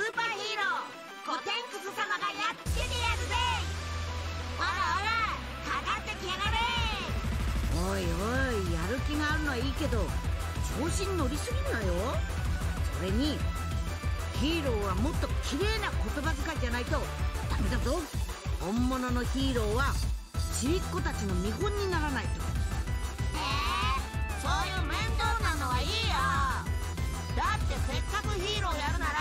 スーパーヒーローコテンクス様がやっつけてやるぜほらほらかかってきやがれおいおいやる気があるのはいいけど調子に乗りすぎんなよ。それにヒーローはもっと綺麗な言葉遣いじゃないとダメだぞ。本物のヒーローはちびっ子たちの見本にならないと。へえ、そういう面倒なのはいいよ。だってせっかくヒーローやるなら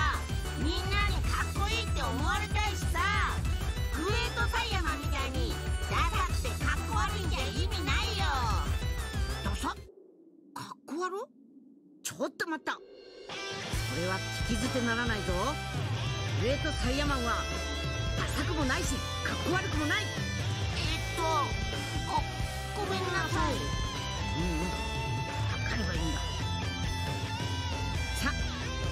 かっこ悪ちょっと待った。これは聞き捨てならないぞ。グレートサイヤマンはダサくもないしかっこ悪くもない。えっとごごめんなさい。うんうん。分かればいいんだ。さあ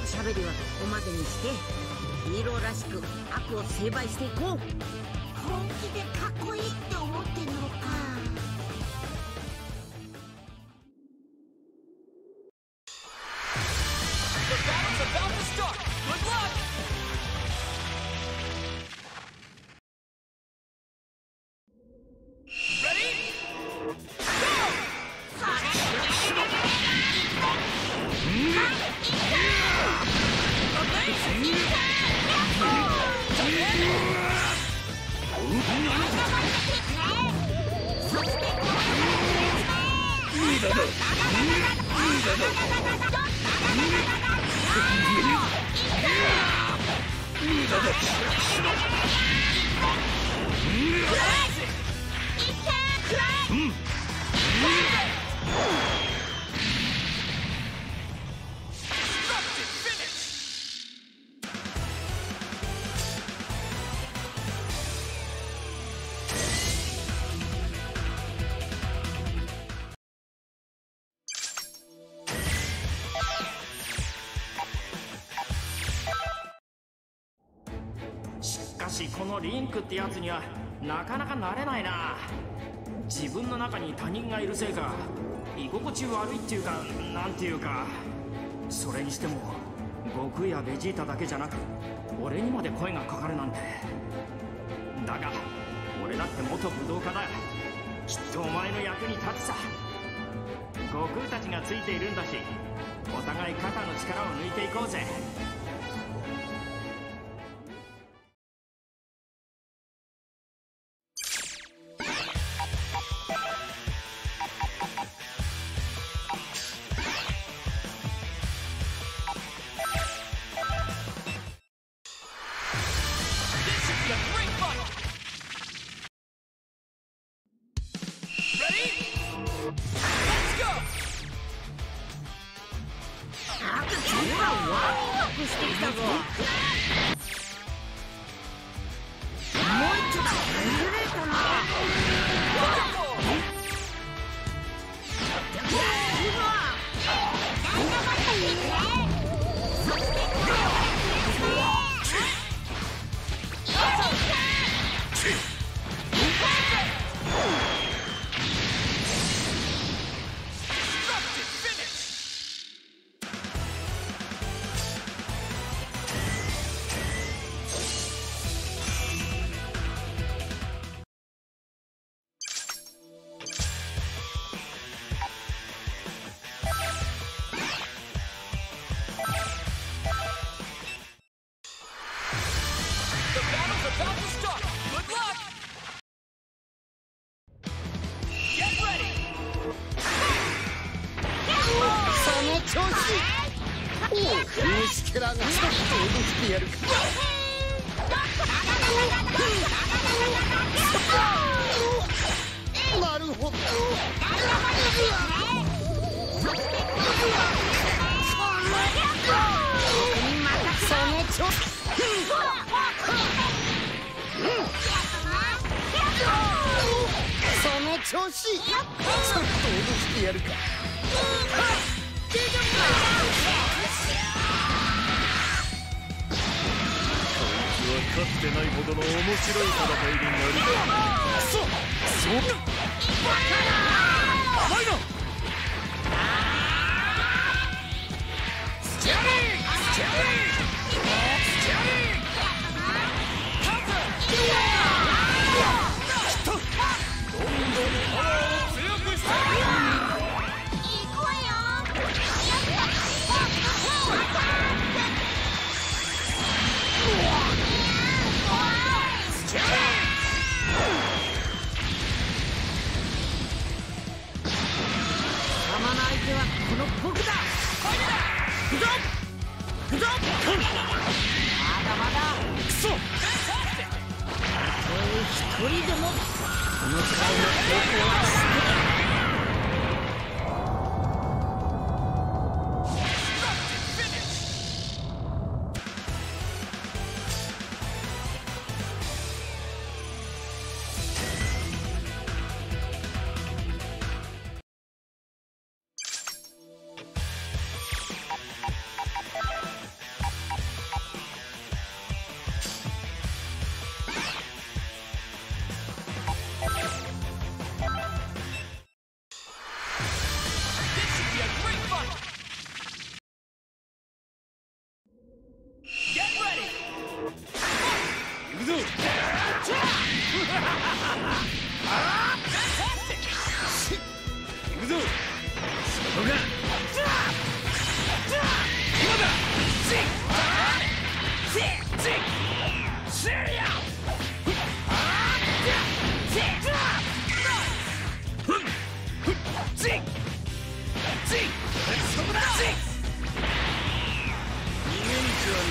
おしゃべりはここまでにしてヒーローらしく悪を成敗していこう。本気でかっこいいって思ってんのかクってやつにはなかなか慣れないな。自分の中に他人がいるせいか居心地悪いっていうかなんていうか。それにしても悟空やベジータだけじゃなく俺にまで声がかかるなんて。だが俺だって元武道家だ。きっとお前の役に立つさ。悟空たちがついているんだしお互い肩の力を抜いていこうぜ。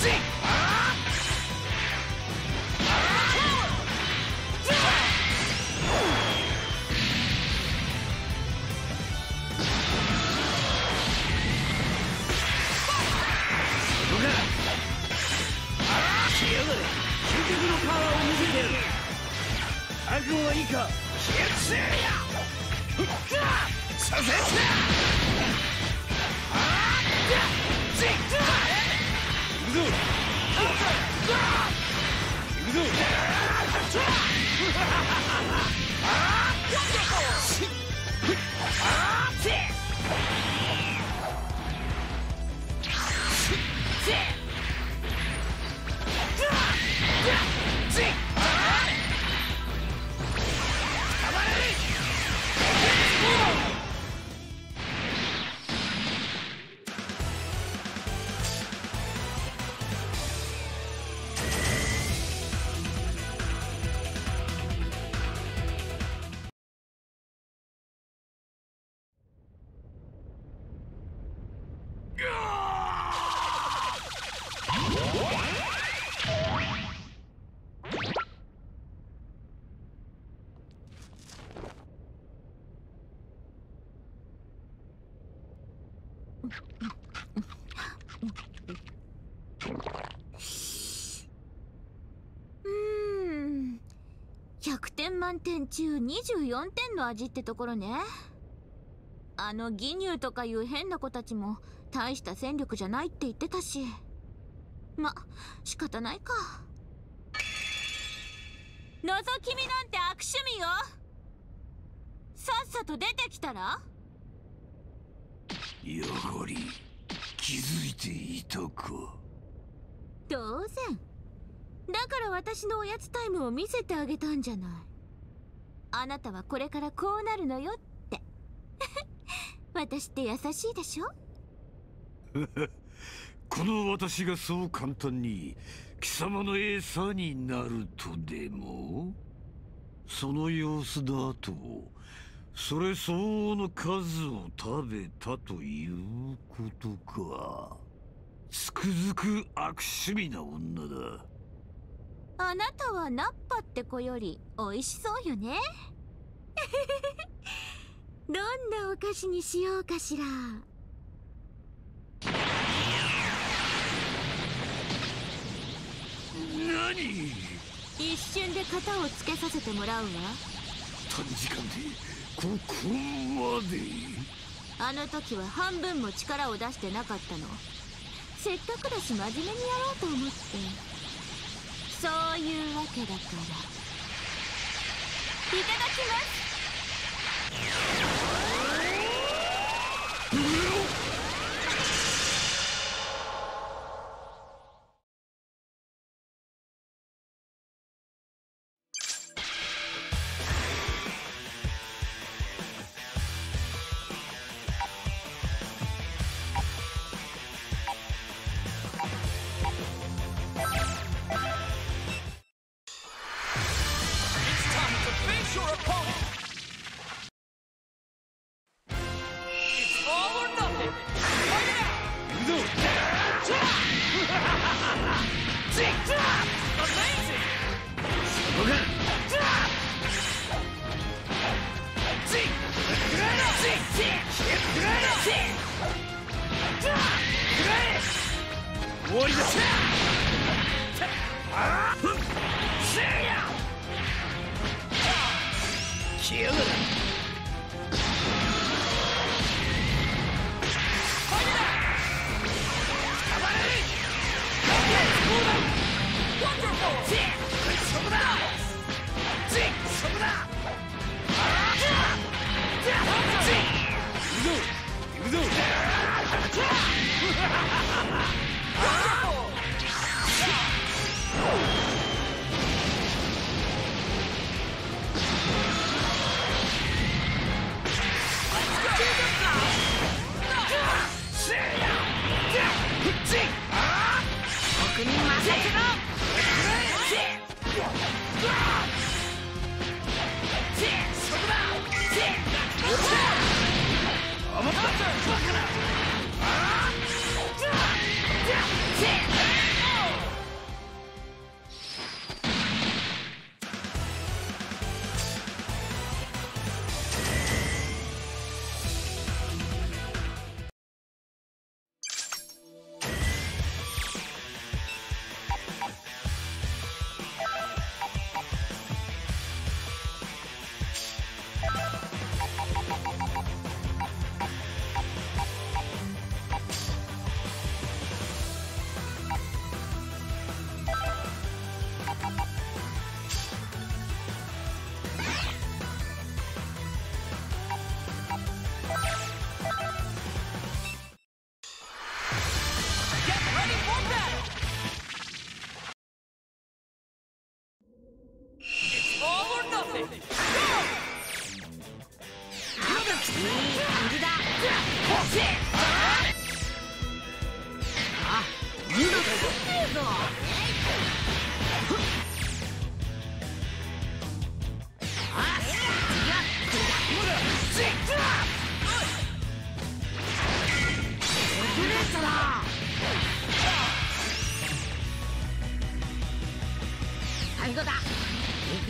覚極のパワーを見せてやる覚悟はいいか決やさせて行くぞ行くぞぜひ!うん。100点満点中24点の味ってところね。あの義乳とかいう変な子たちも大した戦力じゃないって言ってたし。ま仕方ないか。覗き見なんて悪趣味よ。さっさと出てきたら？やはり気づいていたか。当然。だから私のおやつタイムを見せてあげたんじゃない。あなたはこれからこうなるのよって。私って優しいでしょ？この私がそう簡単に貴様の餌になるとでも？その様子だとそれ相応の数を食べたということか。つくづく悪趣味な女だ。あなたはナッパって子より美味しそうよね。どんなお菓子にしようかしら。何？一瞬で型をつけさせてもらうわ。短時間でここまで。あの時は半分も力を出してなかったの。せっかくだし真面目にやろうと思って。そういうわけだから。いただきます「Get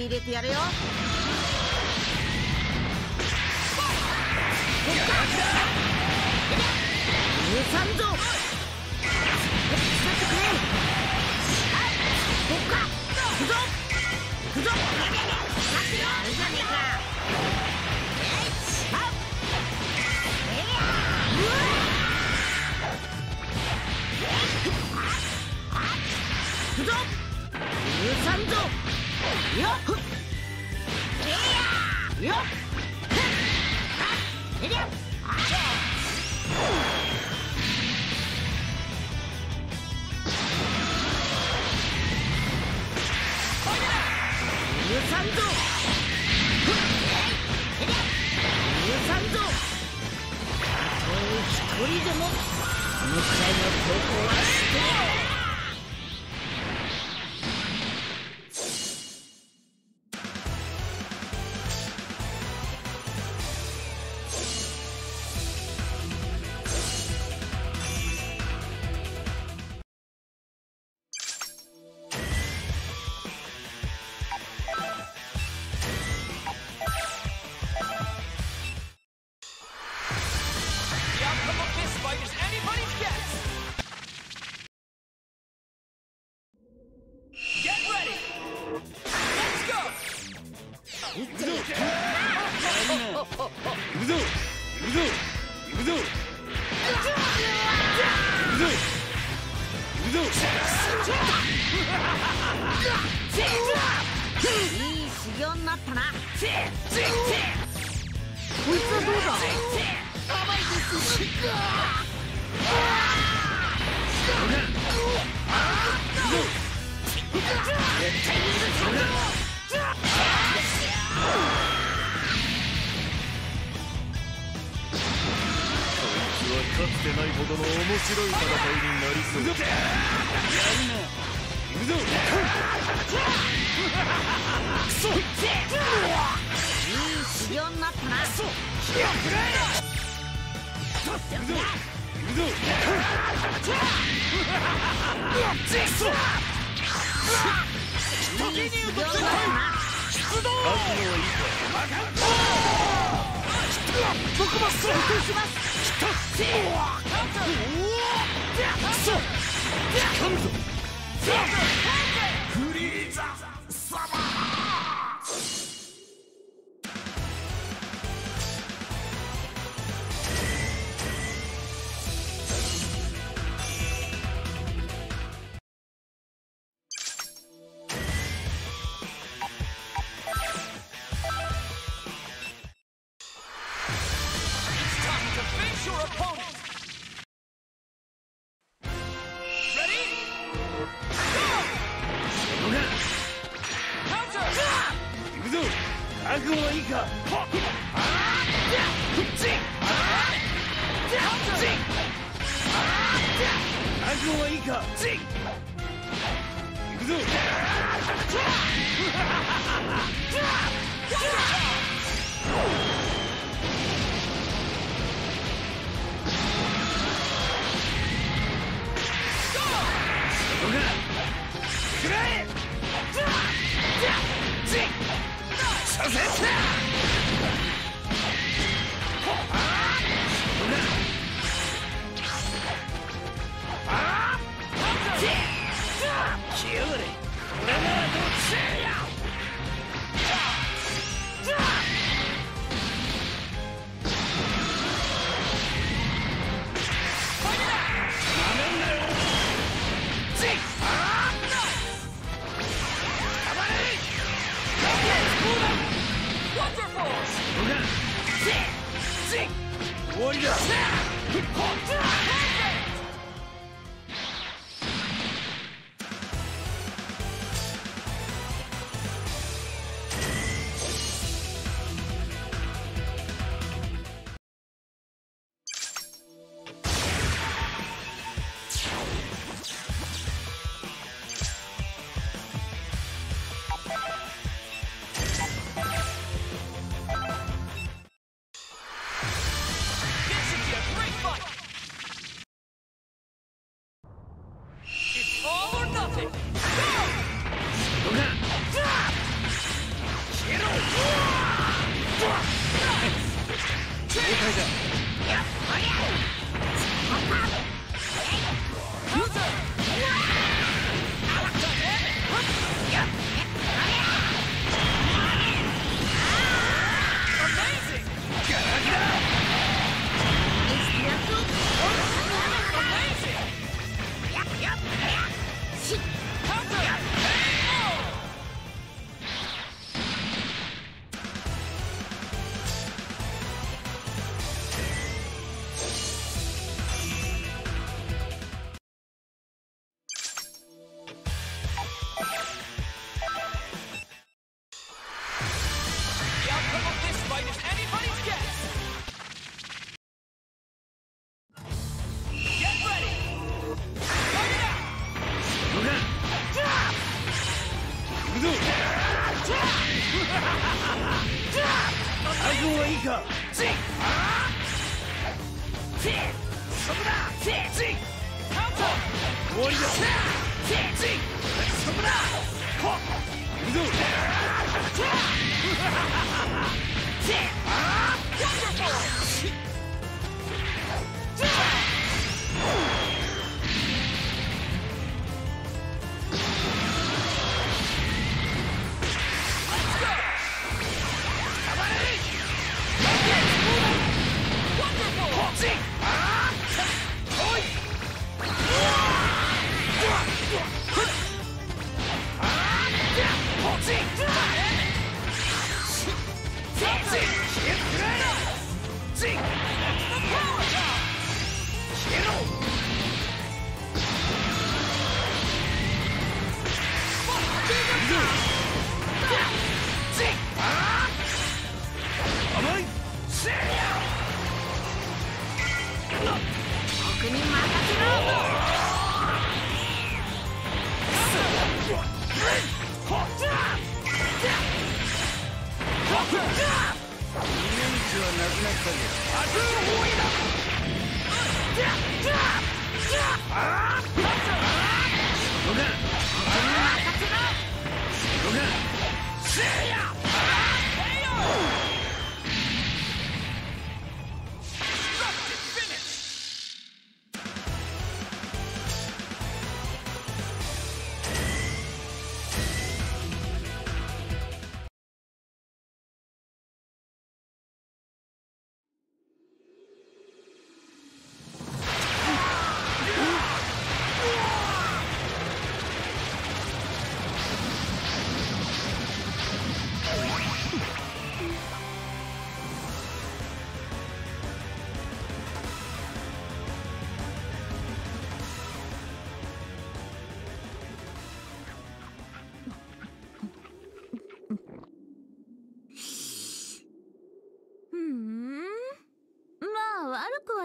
入れてやるよ。無産ぞ Face your opponent! Ready? Go! Counter! Go! Counter! Counter! Counter! 俺ならどっち終わりだ。こっちだふ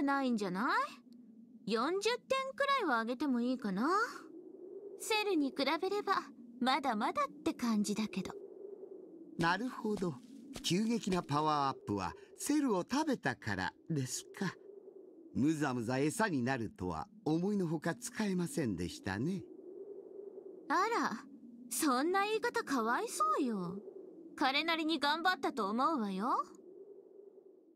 ないんじゃない？40点くらいは上げてもいいかな？セルに比べればまだまだって感じだけど。なるほど。急激なパワーアップはセルを食べたからですか。むざむざ餌になるとは思いのほか使えませんでしたね。あらそんな言い方かわいそうよ。彼なりに頑張ったと思うわよ。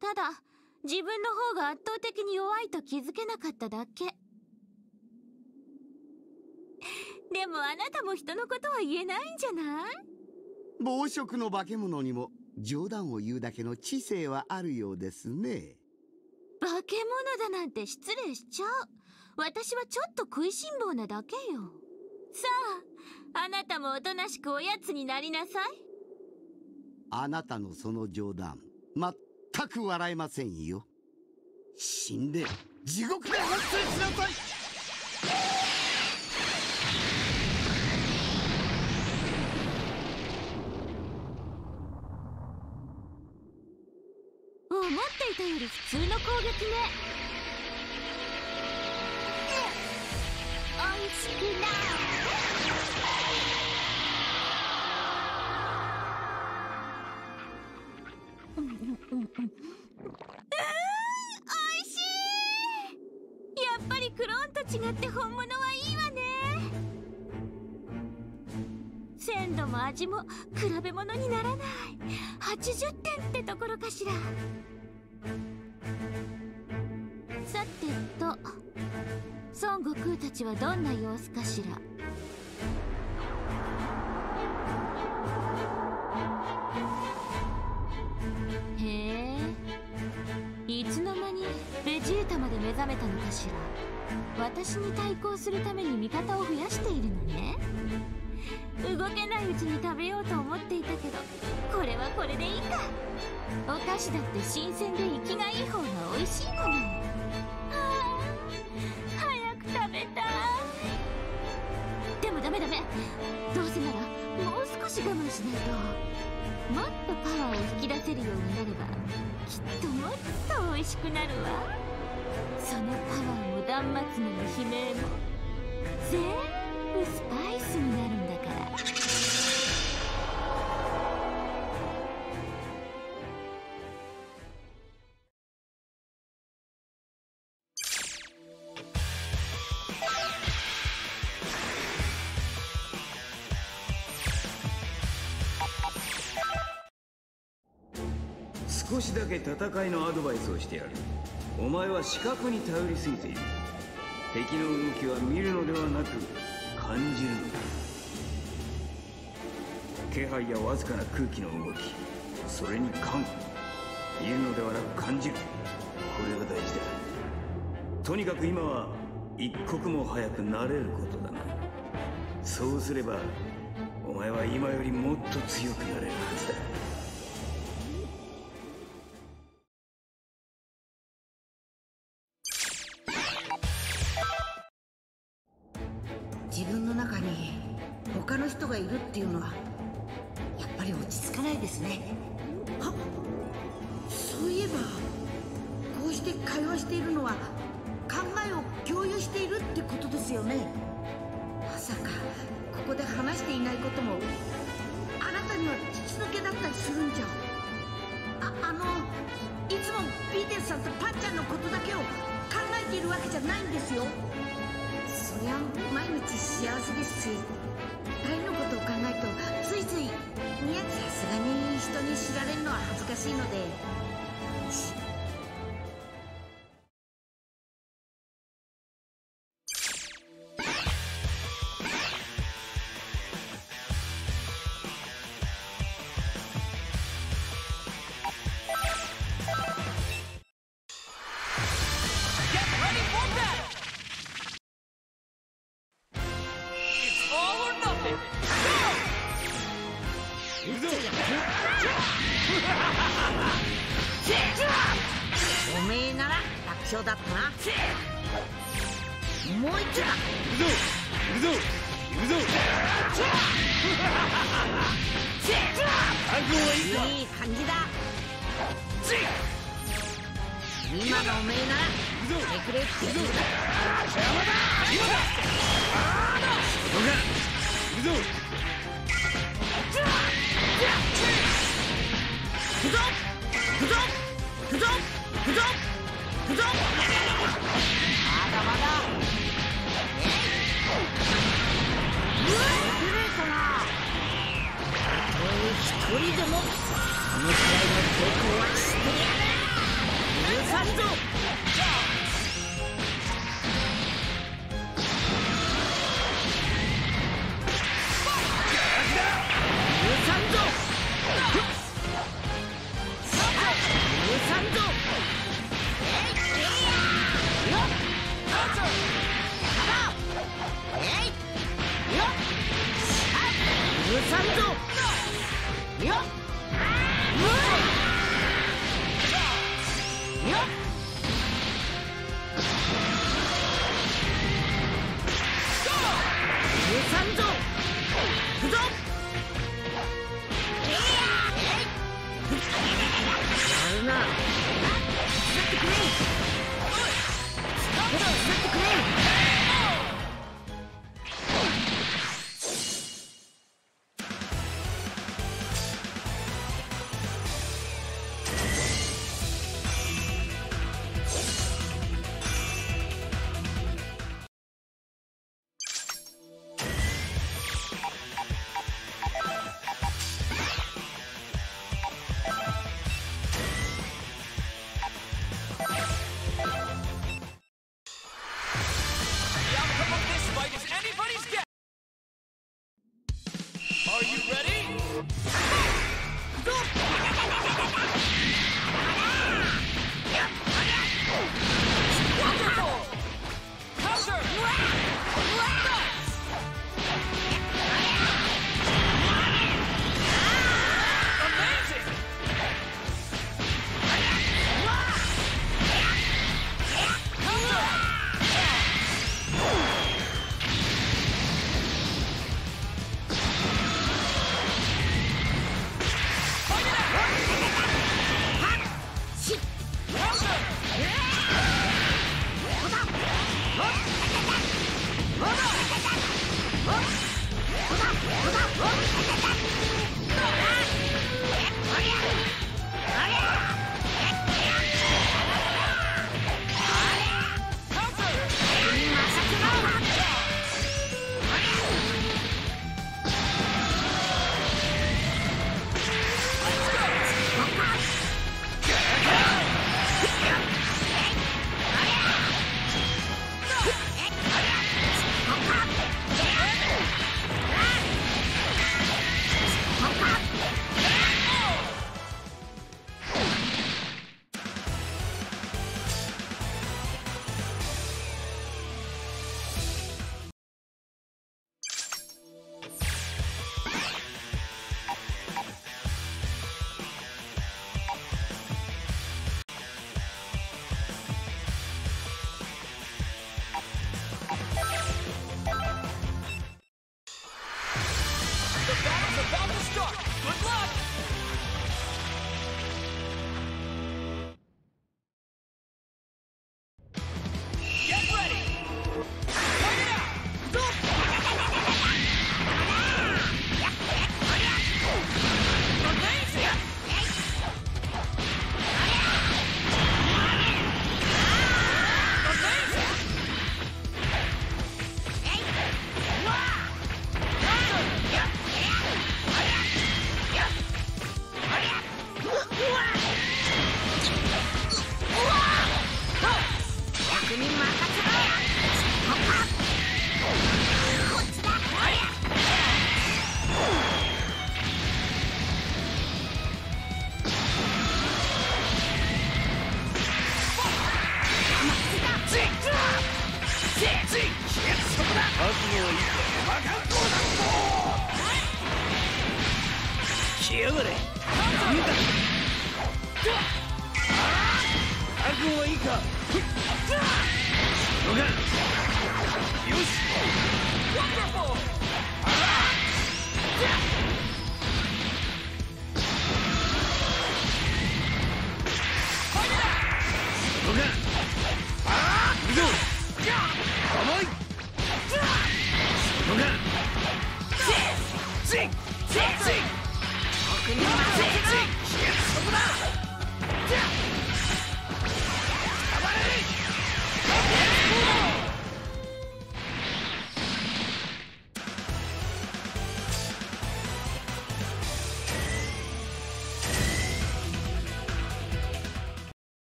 ただ自分の方が圧倒的に弱いと気づけなかっただけ。でもあなたも人のことは言えないんじゃない？暴食の化け物にも冗談を言うだけの知性はあるようですね。化け物だなんて失礼しちゃう。私はちょっと食いしん坊なだけよ。さああなたもおとなしくおやつになりなさい。あなたのその冗談全く笑えませんよ。死んで地獄で発生しなさい。思っていたより普通の攻撃ね。おいしくないうん。おいしい。やっぱりクローンと違って本物はいいわね。鮮度も味も比べ物にならない。80点ってところかしら。さてと孫悟空たちはどんな様子かしら。目覚めたのかしら。私に対抗するために味方を増やしているのね。動けないうちに食べようと思っていたけどこれはこれでいいかお菓子だって新鮮で生きがいい方が美味しいもの。はあ早く食べたい。でもダメダメ。どうせならもう少し我慢しないと。もっとパワーを引き出せるようになればきっともっと美味しくなるわ。そのパワーも断末魔の悲鳴も全部スパイスになるんだから。少しだけ戦いのアドバイスをしてやる。お前は視覚に頼りすぎている。敵の動きは見るのではなく感じるのだ。気配やわずかな空気の動きそれに感。見るのではなく感じる。これが大事だ。とにかく今は一刻も早くなれることだな。そうすればお前は今よりもっと強くなれるはずだ。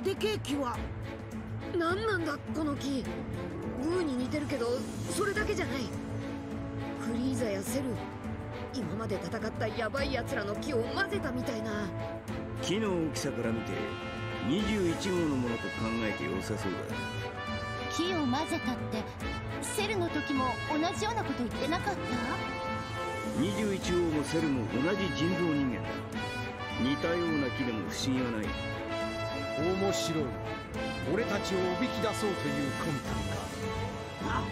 でけえ木は。何なんだこの木。グーに似てるけどそれだけじゃない。フリーザやセル。今まで戦ったヤバい奴らの木を混ぜたみたいな。木の大きさから見て21号のものと考えて良さそうだ。木を混ぜたってセルの時も同じようなこと言ってなかった？21号もセルも同じ人造人間だ。似たような木でも不思議はない面白い。俺たちをおびき出そうという魂胆か。あ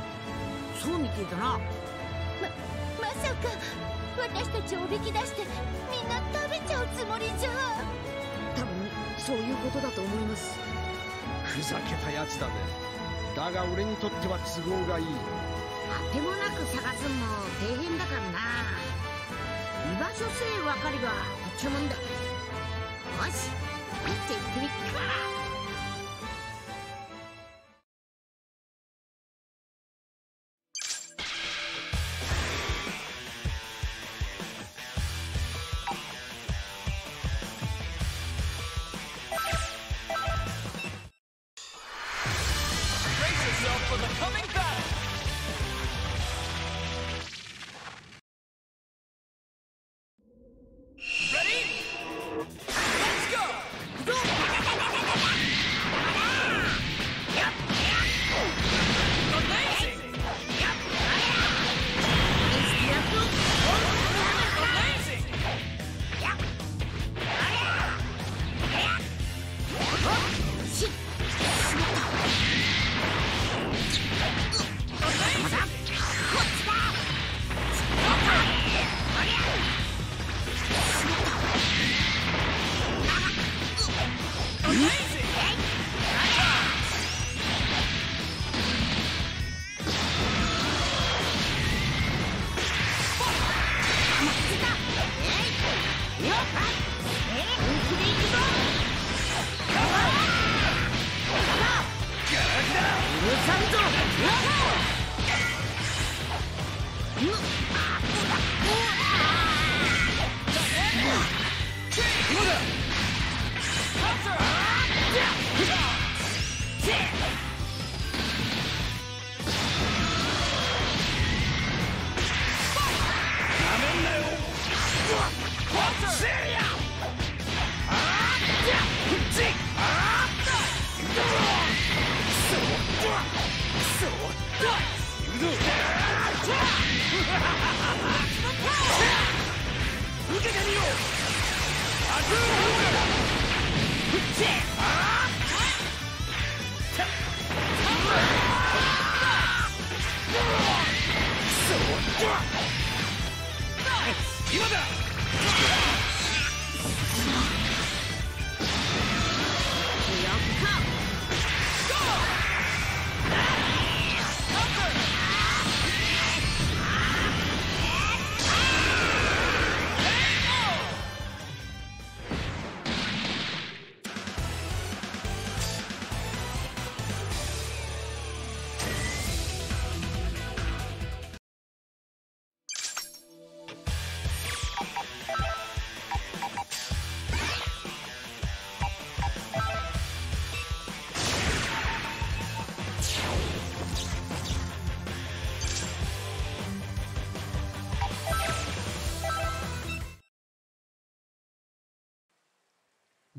そうみてえだな。ままさか私たちをおびき出してみんな食べちゃうつもりじゃ。多分そういうことだと思います。ふざけたやつだね。だが俺にとっては都合がいい。あてもなく探すんも大変だからな。居場所さえ分かればこっちのもんだ。よし Brace yourself for the coming battle.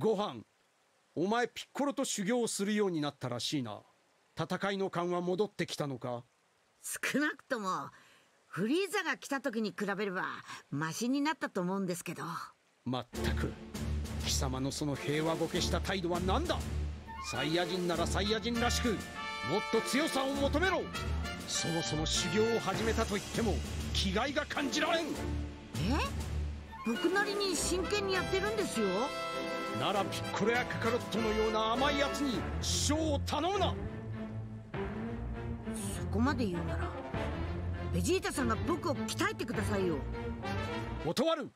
ご飯。お前ピッコロと修行をするようになったらしいな。戦いの勘は戻ってきたのか？少なくともフリーザが来た時に比べればマシになったと思うんですけど。まったく。貴様のその平和ボケした態度は何だ？サイヤ人ならサイヤ人らしくもっと強さを求めろ！そもそも修行を始めたと言っても気概が感じられん！え？僕なりに真剣にやってるんですよならピッコロやカカロットのような甘いやつに師匠を頼むな。そこまで言うならベジータさんが僕を鍛えてくださいよ。断る。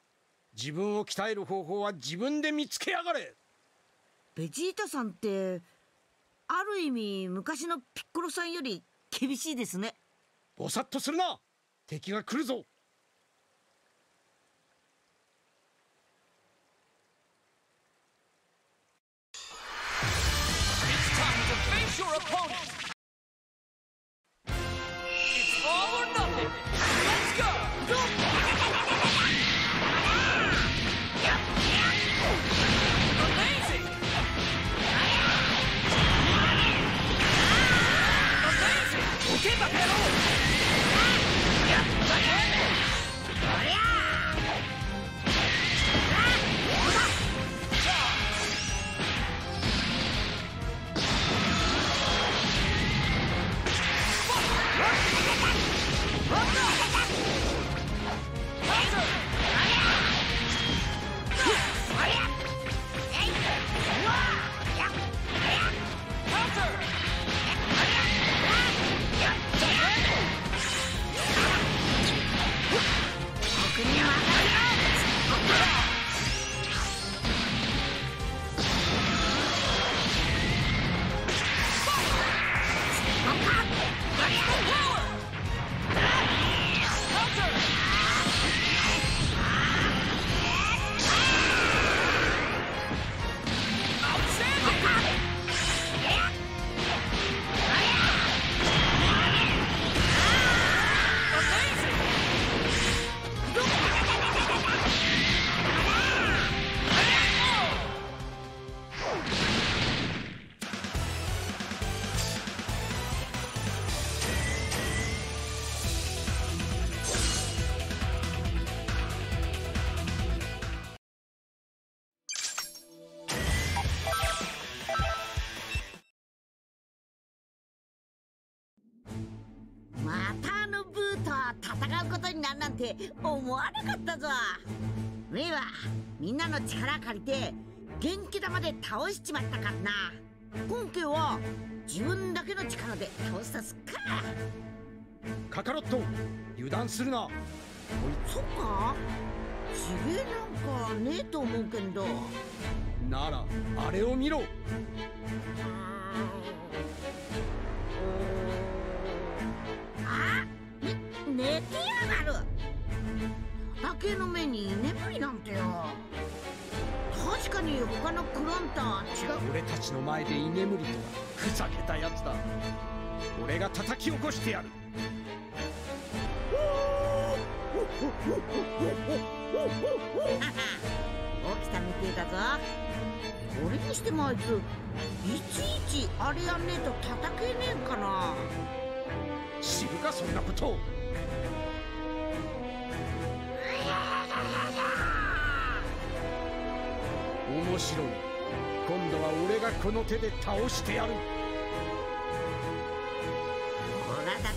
自分を鍛える方法は自分で見つけやがれ。ベジータさんってある意味昔のピッコロさんより厳しいですね。ぼさっとするな。敵が来るぞ戦うことになるなんて思わなかったぞ。メイはみんなの力借りて元気玉で倒しちまったからな。今回は自分だけの力で倒したすっか。カカロット油断するな。そっか。ちげえなんかねえと思うけど。ならあれを見ろ。あね寝てやがる。畑の目に居眠りなんてよ。確かに他のクロンとは違う。俺たちの前で居眠りとはふざけたやつだ。俺が叩き起こしてやる。起きたみてえだぞ。俺にしてもあいついちいちあれやんねえと叩けねえんかな。知るかそんなこと面白い。今度は俺がこの手で倒してやる。俺だって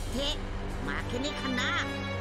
負けねえかな。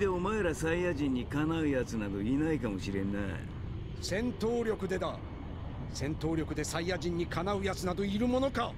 でお前らサイヤ人にかなうやつなどいないかもしれんな。戦闘力でだ。戦闘力でサイヤ人にかなうやつなどいるものか。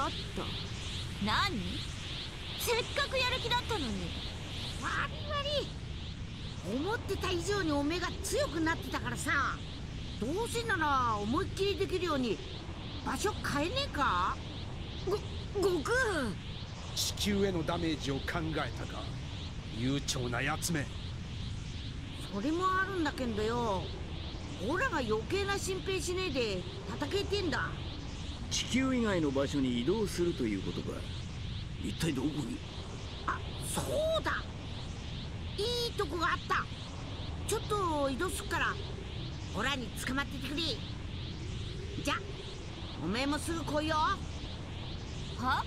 ょっと。何？せっかくやる気だったのに。わりわり思ってた以上におめえが強くなってたからさ。どうせなら思いっきりできるように場所変えねえか？ご悟空地球へのダメージを考えたか？悠長なやつめ。それもあるんだけんどよ。オラが余計な心配しねえで戦えてんだ地球以外の場所に移動するということか。一体どこに？あそうだ。いいとこがあった。ちょっと移動すっから。オラに捕まっててくれ。じゃおめえもすぐ来いよ。は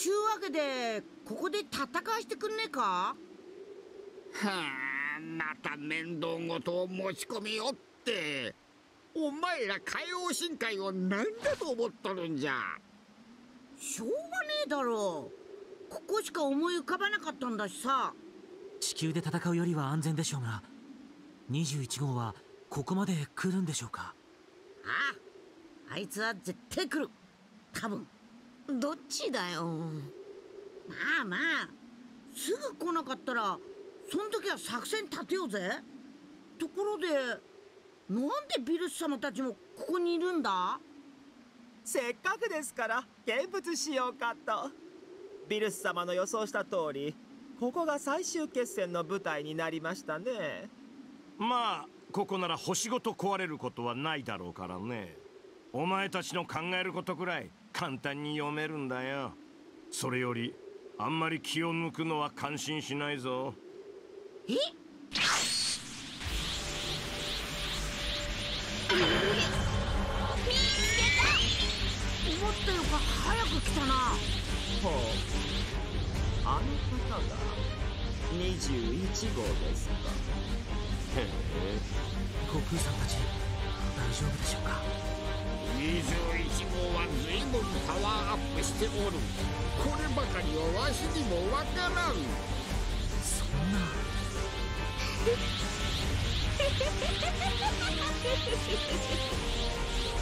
ちゅうわけでここで戦わしてくんねえか？はあまた面倒事を持ち込みよって。お前ら海王深海を何だと思っとるんじゃ？しょうがねえだろ。うここしか思い浮かばなかったんだしさ。地球で戦うよりは安全でしょうが21号はここまで来るんでしょうか？あああいつは絶対来る。多分どっちだよ？まあまあすぐ来なかったらその時は作戦立てようぜ。ところでなんでビルス様たちもここにいるんだ？せっかくですから見物しようかと。ビルス様の予想した通りここが最終決戦の舞台になりましたね。まあここなら星ごと壊れることはないだろうからね。お前たちの考えることくらい簡単に読めるんだよ。それよりあんまり気を抜くのは感心しないぞ。え？思ったより早く来たな。ほう。あの方が21号ですか。へえ。悟空さんたち大丈夫でしょうか？21号は随分パワーアップしておる。こればかりはわしにもわからん。そんな。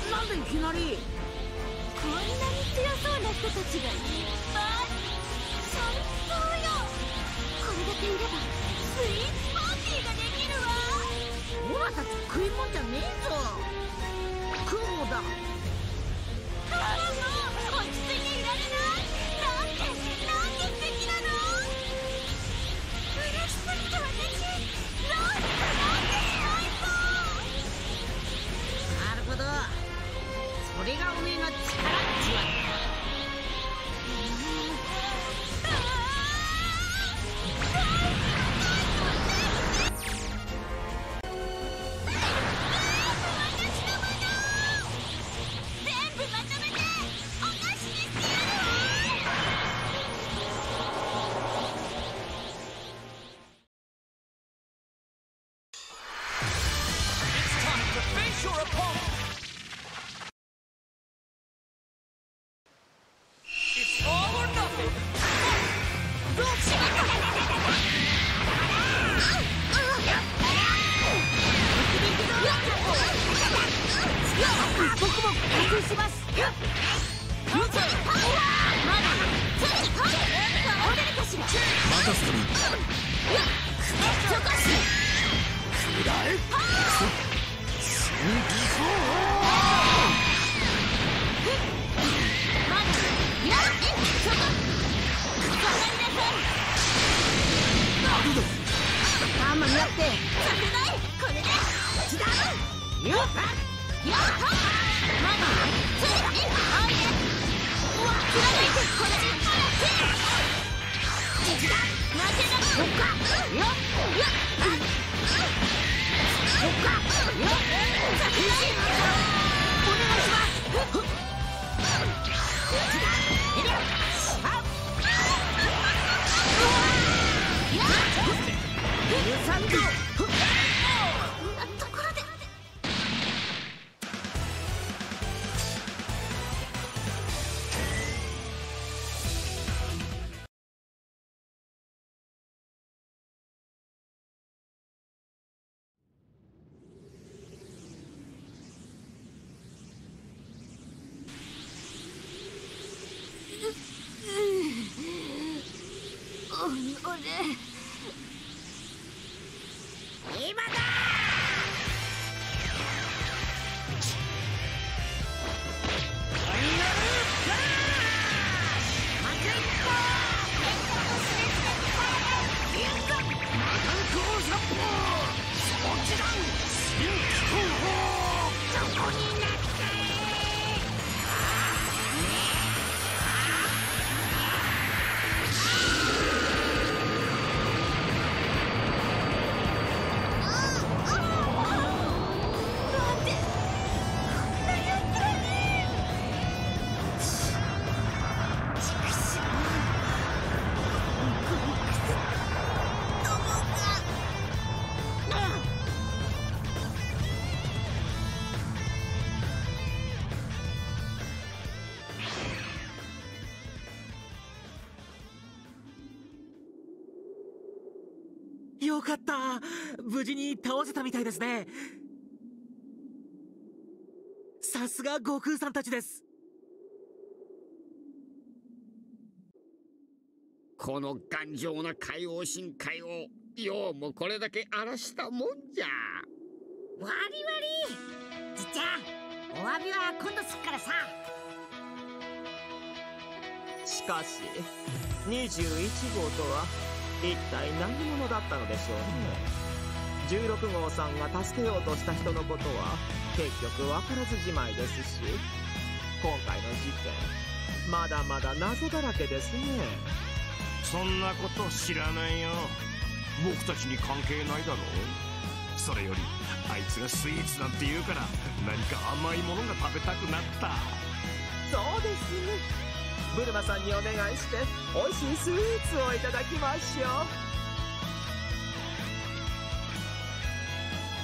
なんでいきなり？こんなに強そうな人たちがいっぱい。最高よ。これだけいればスイーツパーティーができるわ。オラたち食い物じゃねえぞ苦労だ。あもう落ち着いて。はっ!無事に倒せたみたいですね。さすが悟空さんたちです。この頑丈な海王深海をようもこれだけ荒らしたもんじゃ。わりわり。じっちゃんお詫びは今度すっからさ。しかし21号とは一体何者だったのでしょうね16号さんが助けようとした人のことは結局分からずじまいですし今回の事件まだまだ謎だらけですね。そんなこと知らないよ。僕たちに関係ないだろう。それよりあいつがスイーツなんて言うから何か甘いものが食べたくなった。そうですね。ブルマさんにお願いして美味しいスイーツをいただきましょう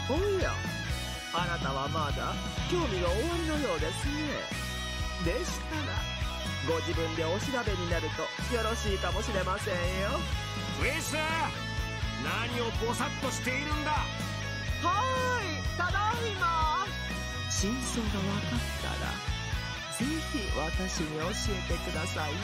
おやあなたはまだ興味がおありのようですね。でしたらご自分でお調べになるとよろしいかもしれませんよ。ウェス何をぼさっとしているんだ？はーいただいま。真相が分かったらぜひ私に教えてくださいね